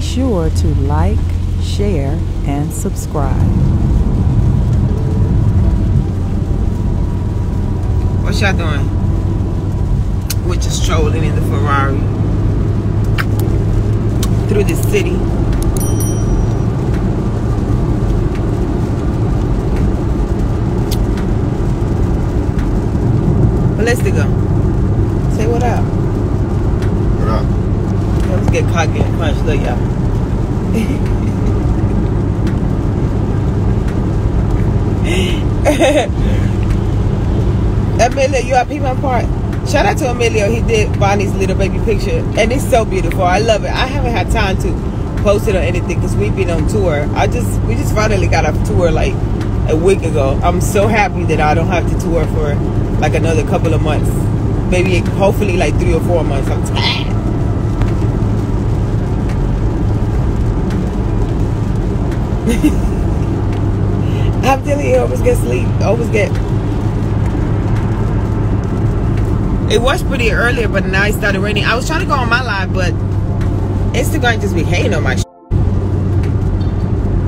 sure to like, share, and subscribe. What y'all doing? We're just strolling in the Ferrari through the city. Ballistico, say what up. What up? Let's get caught getting punched. Look, y'all. Emilio, you at Piedmont Park? Shout out to Emilio. He did Bonnie's little baby picture, and it's so beautiful. I love it. I haven't had time to post it or anything because we've been on tour. I just we just finally got off tour like a week ago. I'm so happy that I don't have to tour for like another couple of months, maybe hopefully like three or four months. I'm tired. I'm telling you, always get sleep. Always get. It was pretty earlier, but now it started raining. I was trying to go on my live, but Instagram just be hating on my.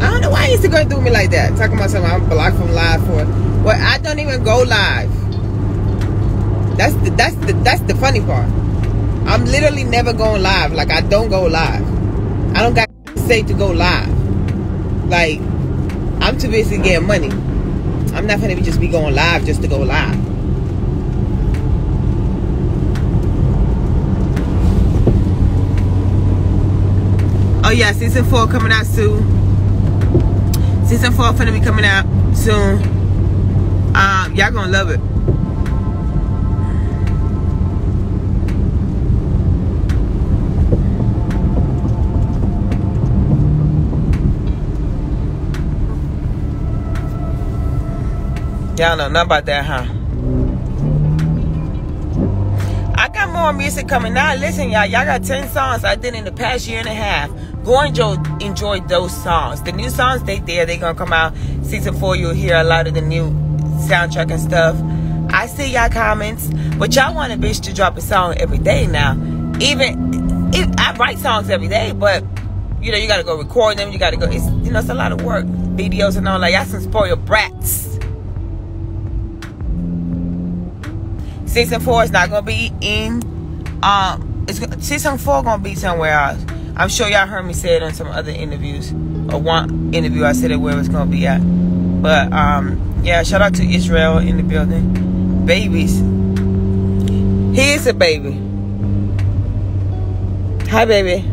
I don't know why Instagram do me like that. Talking about something I'm blocked from live for. Well, I don't even go live. That's the that's the that's the funny part. I'm literally never going live. Like I don't go live. I don't got to say to go live. Like I'm too busy getting money. I'm not gonna just be going live just to go live. Oh yeah, season four coming out soon. Season four gonna be coming out soon. Um, y'all gonna love it. Y'all know nothing about that, huh? I got more music coming out. Listen, y'all, y'all got 10 songs I did in the past year and a half. Go enjoy enjoy those songs. The new songs, they there, they gonna come out. Season four, you'll hear a lot of the new soundtrack and stuff. I see y'all comments, but y'all want a bitch to drop a song every day now. Even if I write songs every day, but you know, you gotta go record them, you gotta go it's you know, it's a lot of work. Videos and all like y'all some spoiled brats. Season four is not gonna be in. Um, it's season four gonna be somewhere else. I'm sure y'all heard me say it on some other interviews or one interview. I said it where it's gonna be at. But um, yeah, shout out to Israel in the building. Babies. He is a baby. Hi, baby.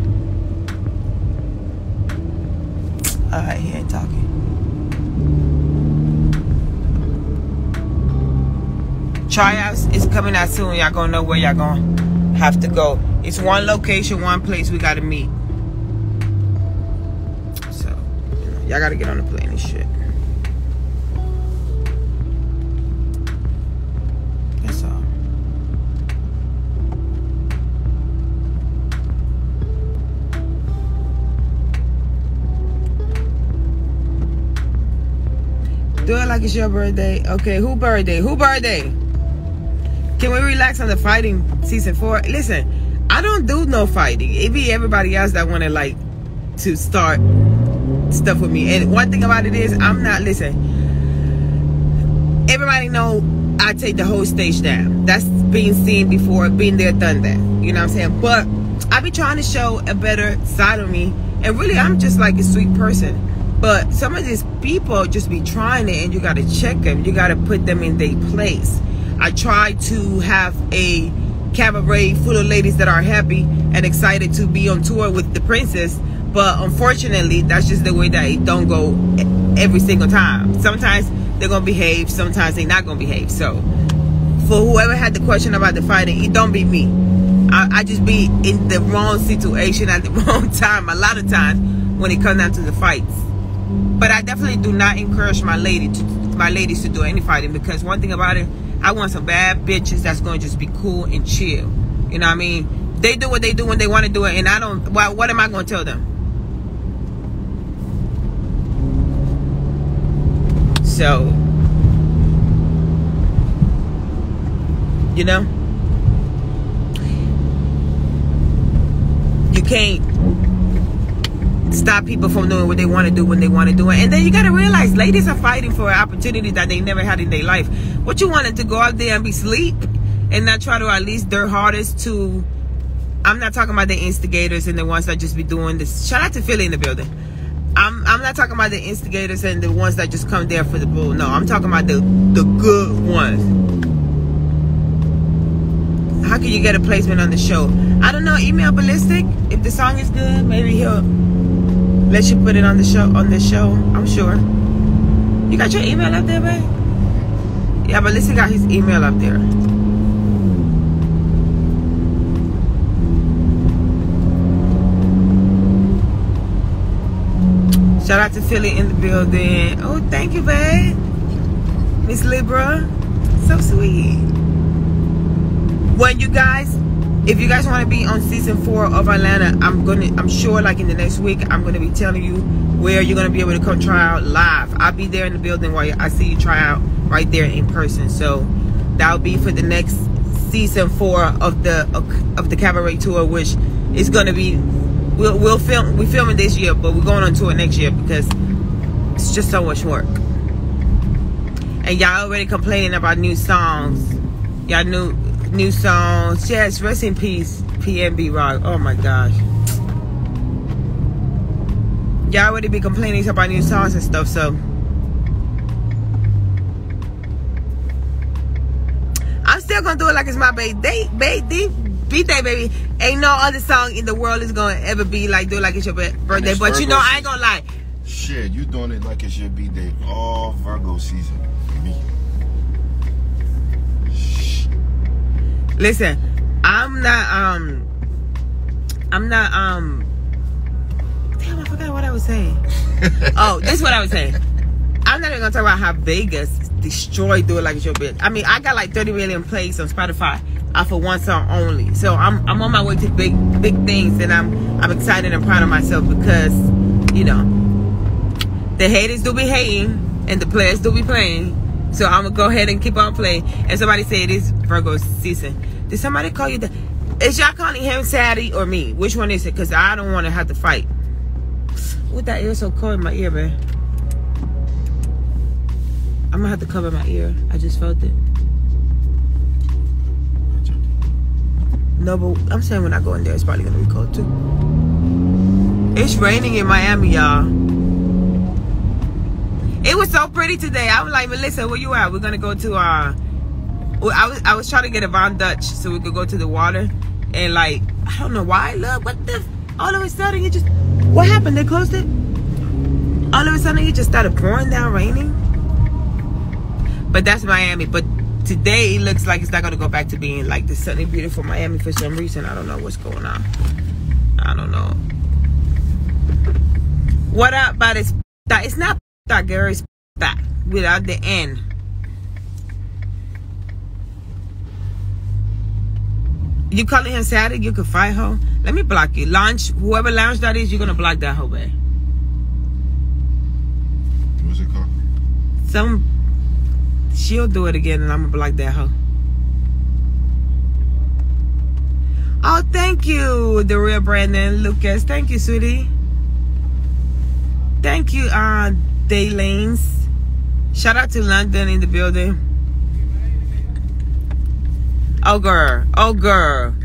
All right, he ain't talking. Tryouts is coming out soon. Y'all gonna know where y'all gonna have to go. It's one location, one place we gotta meet. So, you y'all gotta get on the plane and shit. That's all. Do it like it's your birthday. Okay, who birthday? Who birthday? Can we relax on the fighting season four? Listen, I don't do no fighting. It be everybody else that want to like to start stuff with me. And one thing about it is, I'm not listen. Everybody know I take the whole stage down. That's been seen before, been there, done that. You know what I'm saying? But I be trying to show a better side of me, and really, I'm just like a sweet person. But some of these people just be trying it, and you got to check them. You got to put them in their place. I try to have a cabaret full of ladies that are happy and excited to be on tour with the princess. But unfortunately, that's just the way that it don't go every single time. Sometimes they're gonna behave, sometimes they're not gonna behave. So for whoever had the question about the fighting, it don't be me. I, I just be in the wrong situation at the wrong time a lot of times when it comes down to the fights. But I definitely do not encourage my lady to my ladies to do any fighting because one thing about it, I want some bad bitches that's going to just be cool and chill. You know what I mean? They do what they do when they want to do it, and I don't. Well, what am I going to tell them? So, you know, you can't stop people from doing what they want to do when they want to do it. And then you got to realize ladies are fighting for an opportunity that they never had in their life. What you wanted to go out there and be sleep and not try to at least their hardest to. I'm not talking about the instigators and the ones that just be doing this. Shout out to Philly in the building. I'm I'm not talking about the instigators and the ones that just come there for the bull. No, I'm talking about the the good ones. How can you get a placement on the show? I don't know. Email Balistic. If the song is good, maybe he'll let you put it on the show on the show. I'm sure. You got your email up there, babe? Yeah, but listen got his email up there. Shout out to Philly in the building. Oh, thank you, babe. Miss Libra. So sweet. When you guys, if you guys want to be on season four of Atlanta, I'm gonna I'm sure like in the next week I'm gonna be telling you where you're gonna be able to come try out live. I'll be there in the building while I see you try out right there in person. So that'll be for the next season four of the of the cabaret tour, which is gonna be we'll we'll film we're filming this year, but we're going on tour next year because it's just so much work. And y'all already complaining about new songs. Y'all new new songs. Yes, rest in peace, PNB Rock. Oh my gosh. Y'all already be complaining about new songs and stuff, so I'm still gonna do it like it's my birthday, baby, birthday, baby. Ain't no other song in the world is gonna ever be like do it like it's your birthday. It's But you know, I ain't gonna lie. Shit, you doing it like it's your B-Day all Virgo season. Me. Shh. Listen, I'm not um I'm not um damn I forgot what I was saying. oh, this is what I was saying. I'm not even gonna talk about how Vegas destroyed Do It Like It's Your Bitch. I mean, I got like 30 million plays on Spotify off of one song only. So I'm I'm on my way to big big things and I'm I'm excited and proud of myself because, you know, the haters do be hating and the players do be playing. So I'm gonna go ahead and keep on playing. And somebody say it is Virgo season. Did somebody call you that? Is y'all calling him Sadie or me? Which one is it? Because I don't want to have to fight. What that ear so cold in my ear, man? I'm gonna have to cover my ear. I just felt it. No, but I'm saying when I go in there, it's probably gonna be cold too. It's raining in Miami, y'all. It was so pretty today. I was like, Melissa, where you at? We're gonna go to uh I was I was trying to get a Von Dutch so we could go to the water and like I don't know why. Look, what the all of a sudden it just what happened? They closed it? All of a sudden it just started pouring down raining. But that's Miami. But today it looks like it's not gonna go back to being like the sunny, beautiful Miami for some reason. I don't know what's going on. I don't know. What up, it's that it's not that girl, it's that without the N. You calling him Saturday, you could fight her. Let me block you. Launch whoever lounge that is, you're gonna block that whole babe. What's it called? Some she'll do it again and I'm gonna block that hoe. Oh, thank you, the real Brandon Lucas. Thank you, sweetie. Thank you, uh, Daylanes. Shout out to London in the building. Oh, girl. Oh, girl.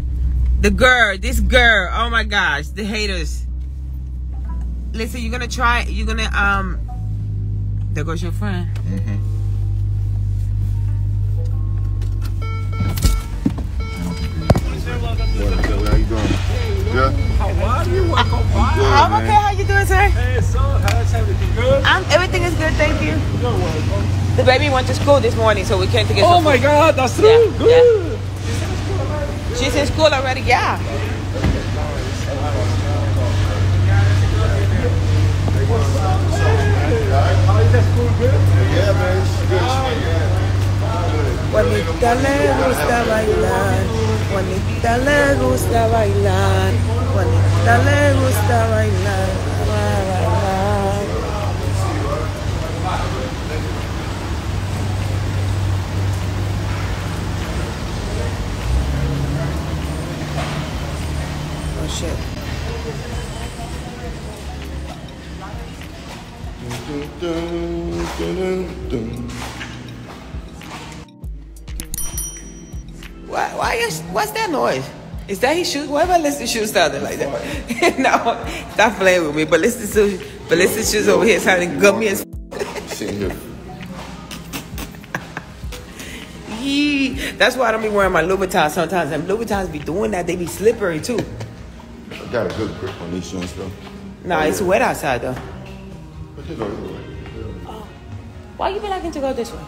The girl. This girl. Oh, my gosh. The haters. Listen, you're gonna try. You're gonna, um, there goes your friend. Mm-hmm. What, how you doing? Good? How are you? Welcome back. Good, I'm okay. How you doing, sir? Hey, so how's everything good? I'm, everything is good, thank you. You're welcome. The baby went to school this morning, so we came to get Oh my food. God, that's true. Yeah, good. She's in school already, yeah. How is the school good? Juanita le gusta bailar, Juanita le gusta bailar, bailar. Oh. Dun, dun, dun, Why? Why? Is, what's that noise? Is that his shoes? Why am I listening to shoes sounding like that? no, stop playing with me. But listen to, but listen shoes over here sounding gummy as. Sitting here. Yee. That's why I don't be wearing my Louboutins sometimes. And Louboutins be doing that. They be slippery too. I got a good grip on these shoes though. Nah, oh, it's wet outside though. But they go either way. Why you be liking to go this way?